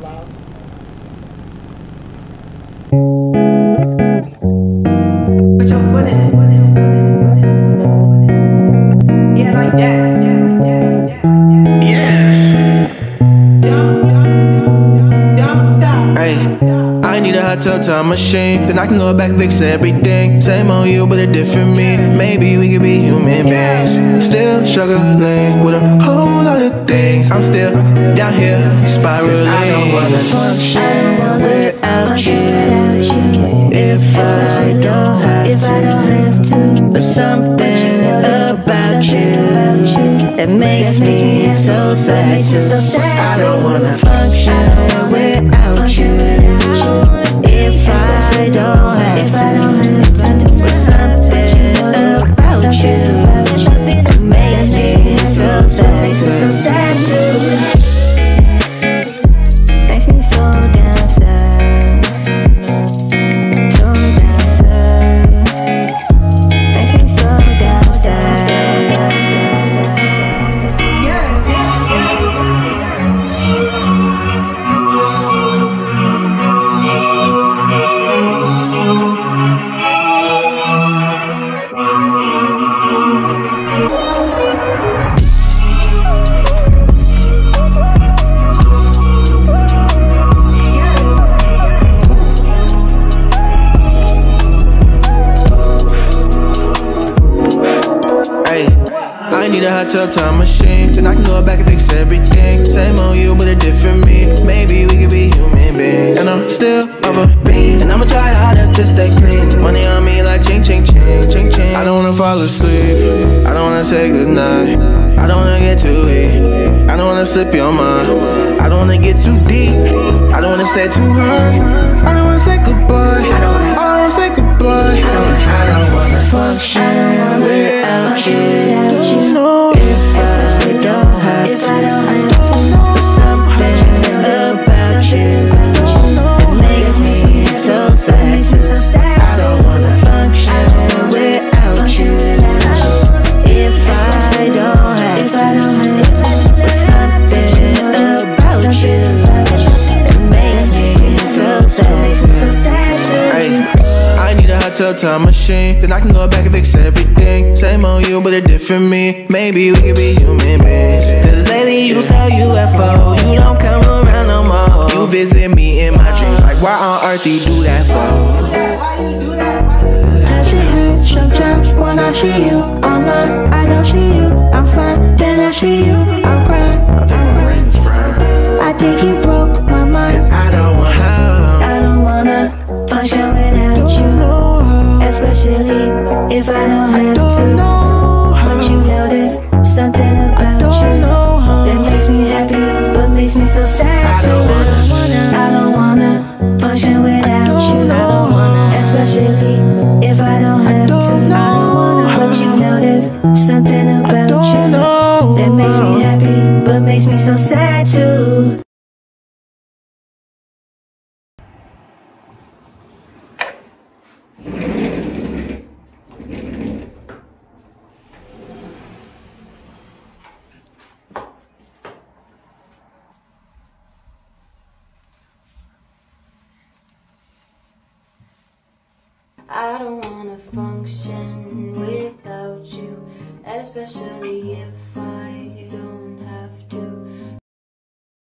Put your foot in it. Yeah, like that. I need a hot tub time machine. Then I can go back, fix everything. Same on you, but a different me. Maybe we could be human beings. Still struggling with a whole lot of things. I'm still down here spiraling. Function without you. If I don't have to, but something about you that makes me so sad. I don't wanna Hot tub time machine. Then I can go back and fix everything. Same on you, but a different me. Maybe we could be human beings. And I'm still over being. And I'ma try harder to stay clean. Money on me like ching ching ching ching ching. I don't wanna fall asleep. I don't wanna say goodnight. I don't wanna get too weak. I don't wanna slip your mind. I don't wanna get too deep. I don't wanna stay too high. I don't wanna say goodbye. I don't wanna, say goodbye. I don't wanna function without you. I need a time machine. Then I can go back and fix everything. Same on you, but a different me. Maybe we could be human beings. Cause lately you so UFO. You don't come around no more. You visit me in my dreams. Like, why on earth you do that for? Why Does it hurt sometimes when I see you online? I don't see you, I'm fine. Then I see you, I'm crying. I think my brain is fried. I think you broke my mind. Especially if I don't have to. know But you know there's something about you that makes me happy, but makes me so sad. I don't wanna- I don't wanna function without you, know. especially if I don't have to. I don't wanna function without you, especially if